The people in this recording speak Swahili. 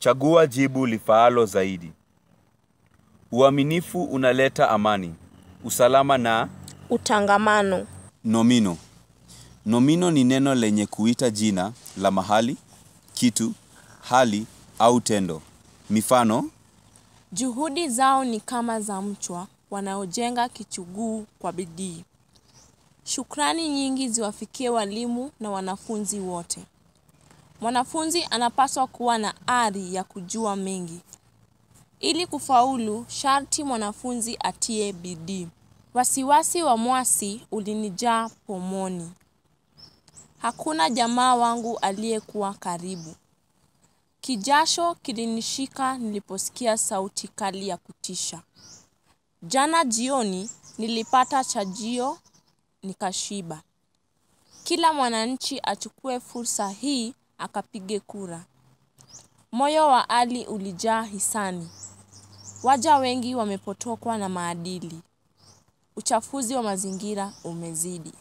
Chagua jibu lifaalo zaidi. Uaminifu unaleta amani, usalama na Utangamano. nomino. Nomino ni neno lenye kuita jina la mahali, kitu, hali au tendo. Mifano: Juhudi zao ni kama za mchwa wanaojenga kichuguu kwa bidii. Shukrani nyingi ziwafikie walimu na wanafunzi wote. Mwanafunzi anapaswa kuwa na ari ya kujua mengi. Ili kufaulu, sharti mwanafunzi atie bidii. Wasiwasi wa mwasi ulinijaa pomoni. Hakuna jamaa wangu aliyekuwa karibu. Kijasho kilinishika niliposikia sauti kali ya kutisha. Jana jioni nilipata chajio nikashiba. Kila mwananchi achukue fursa hii akapige kura. Moyo wa Ali ulijaa hisani. Waja wengi wamepotokwa na maadili. Uchafuzi wa mazingira umezidi.